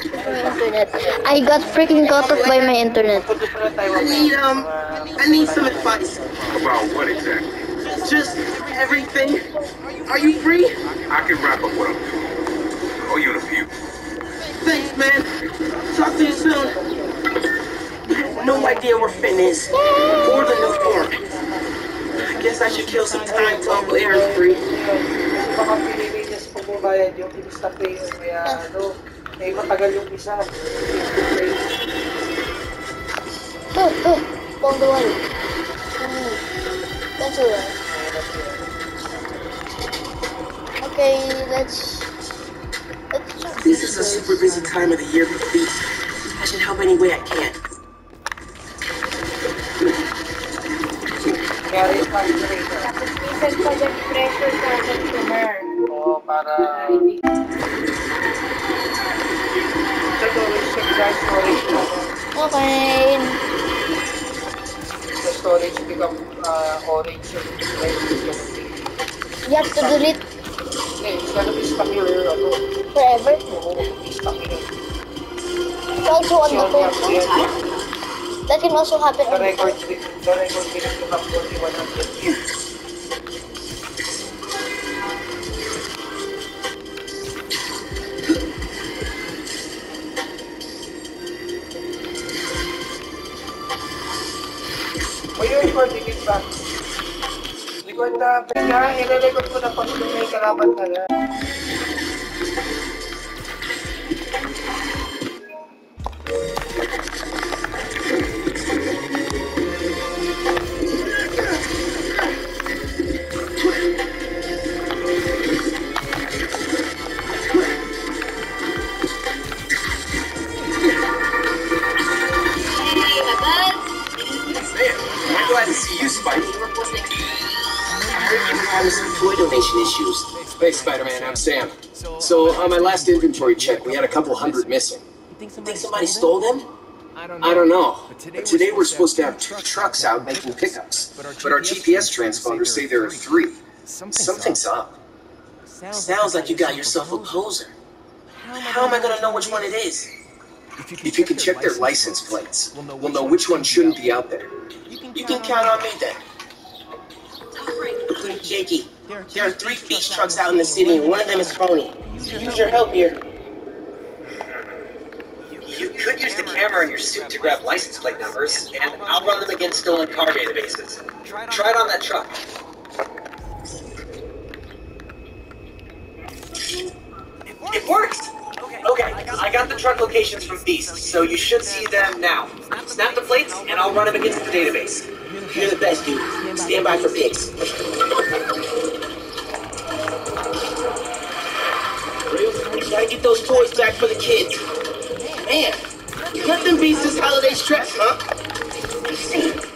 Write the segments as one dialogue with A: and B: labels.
A: internet. I got freaking cut off by my internet.
B: I need um, I need some advice.
C: About what exactly?
B: Just everything. Are you free?
C: I can wrap up what I'm doing. Call you in a few.
B: Thanks, man. Talk to you soon. I have no idea where Phin is or the new form. I guess I should kill some time till Uncle Aaron's free.
D: Kasi baka pinilinis po po bayad yung insta pay kaya ano, eh matagal yung isa.
A: Oh, oh, found the one. Hmm, That's alright. Okay, let's let's check
B: This is a super busy time of the year for the FEAST. I should help any way I can.
D: Kaya rin calculator.
E: Minsan pa dyan pressure sa customer.
D: Oo, para...
A: Okay.
D: The storage become uh, orange.
A: You have to delete
D: Hindi, it's gonna be stuck here, ano,
A: forever.
D: oo, stuck here.
A: It's also on the phone. That can also happen
D: The
A: on the
D: record,
A: phone.
D: the record look up 4100 na, i-record ko na pag may kalaban ka na.
B: Some issues.
F: Hey, Spider-Man, I'm Sam. So, on my last inventory check, we had a couple hundred missing.
B: You Think somebody stole them?
F: I don't know. But today we're supposed to have two trucks out making pickups. But our GPS transponders say there are three. Something's up.
B: Sounds like you got yourself a poser. How am I gonna know which one it is?
F: If you can check their license plates, we'll know which one shouldn't be out there.
B: You can count on me then. Ganke, there are three FEAST trucks out in the city, and one of them is phony. Use your help here.
G: You could use the camera in your suit to grab license plate numbers, and I'll run them against stolen car databases. Try it on that truck. It worked! Okay, I got the truck locations from FEAST, so you should see them now. Snap the plates, and I'll run them against the database.
B: You're the best, dude. Stand by for pics. Gotta get those toys back for the kids. Man, nothing beats this holiday stress, huh?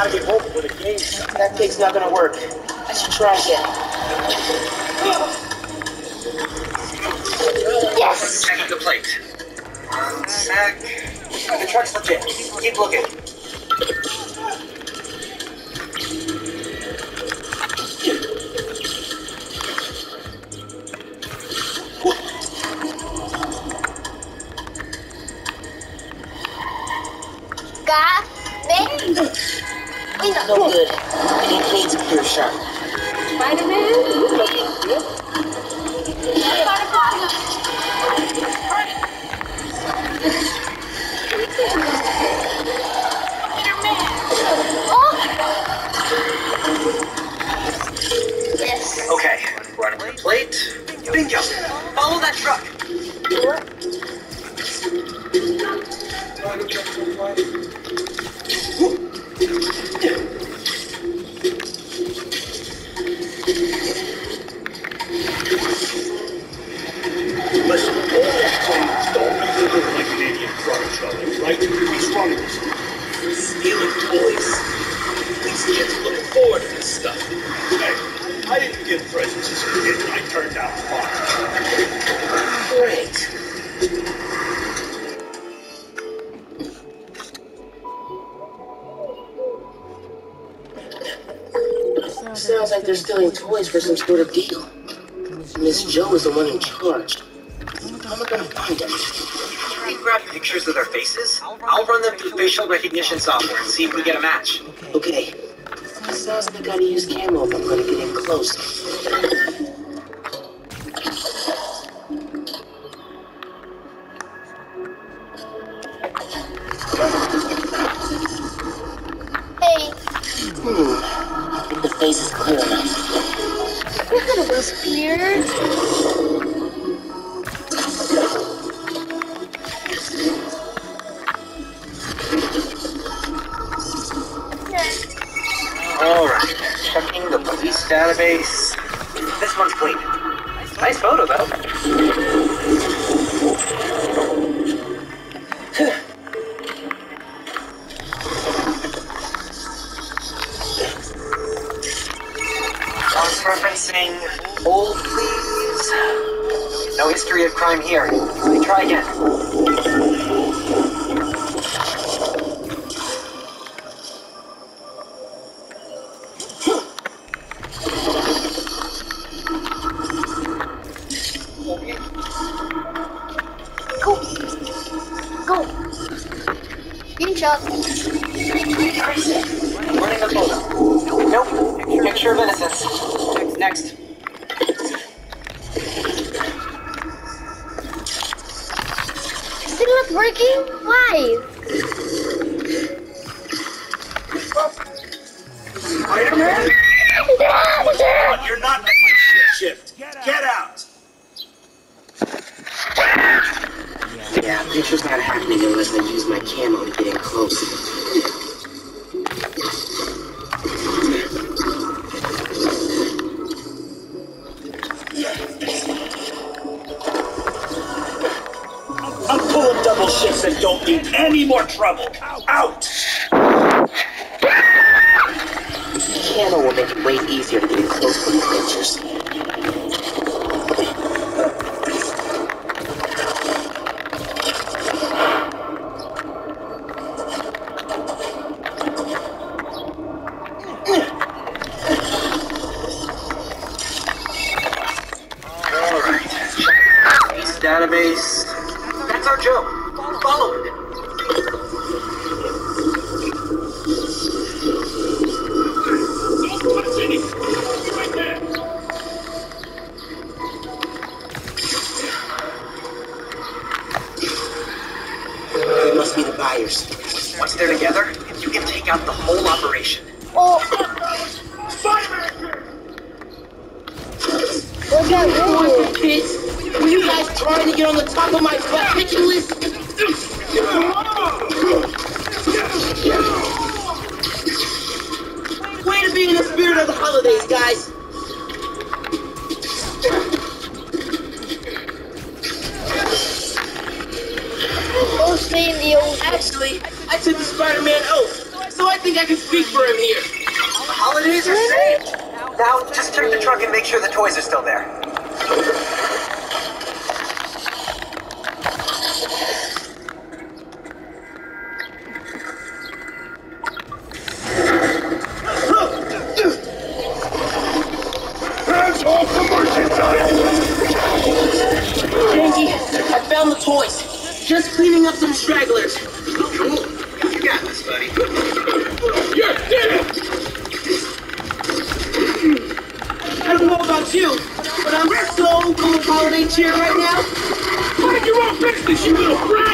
B: Gotta get home for the game. That kick's not gonna work. I should try again.
A: Yes!
G: Check the plate. Sec. The truck's legit. Keep looking.
A: Wait,
B: No good. It needs a pure shot.
A: Yes.
G: Okay, run the plate. Bingo! Follow that truck.
B: Sounds Yeah. Stealing toys for some sort of deal. Miss Joe is the one in charge. How am I gonna find them?
G: Try and grab pictures of their faces. I'll run them through facial recognition software and see if we get a match.
B: Okay. Sounds like I gotta use camo if I'm gonna get in close.
A: Hey,
B: Hmm. I the face is clear enough.
A: look at it was clear.
G: Alright, checking the police database. This one's clean. Nice photo, though. No history of crime here. Let me try again.
A: Go. Go. Getting shot.
G: Running the photo. Nope. Picture of innocence. Next.
A: Working? Why?
H: Spider-Man? You're not my shift. Get out.
B: Yeah, picture's not happening unless I use my camo to get in close.
H: I'm double shifts and don't need any more trouble. Out.
B: Camo will make it way easier to get close for these pictures. Buyers.
G: Once they're together, you can take out the whole operation.
A: Oh. What's that really?
B: Kids, were you guys trying to get on the top of my butt picture list? Way to be in the spirit of the holidays, guys.
A: Don't stay in the old.
B: Actually, I took the Spider-Man oath, so I think I can speak for him here.
G: The holidays are saved. Now, just check the trunk and make sure the toys are still there.
B: Just cleaning up some stragglers.
G: Cool. You got this, buddy.
H: You did it.
B: I don't know about you, but I'm so full of holiday cheer right now.
H: Mind your own business, you little brat.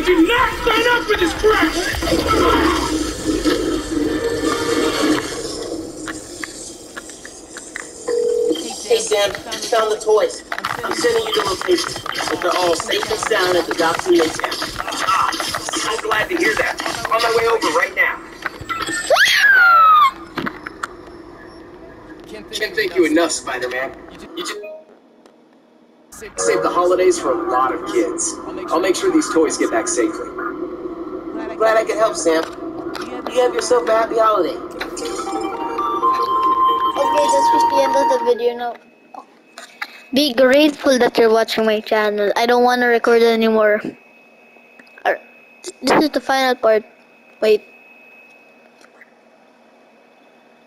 H: I did not sign up for this crap!
B: Hey, Sam, you found the toys. I'm sending you the location. but they're all safe and sound at the docks in
G: ah, I'm so glad to hear that. I'm on my way over right now.
F: Can't thank you enough, Spider-Man. You just saved the holidays for a lot of kids. I'll make sure these toys get back safely.
B: Glad I could help, Sam. You have yourself a happy holiday.
A: Okay, this was the end of the video now. Be grateful that you're watching my channel. I don't want to record anymore. This is the final part. Wait.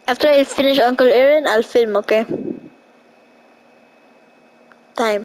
A: After I finish Uncle Aaron, I'll film, okay? Time.